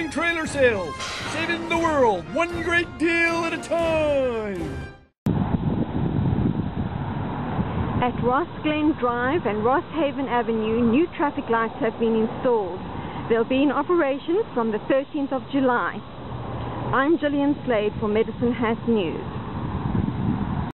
Exciting trailer sales, saving the world one great deal at a time. At Ross Glen Drive and Ross Haven Avenue, new traffic lights have been installed. They'll be in operation from the 13th of July. I'm Gillian Slade for Medicine Hat News.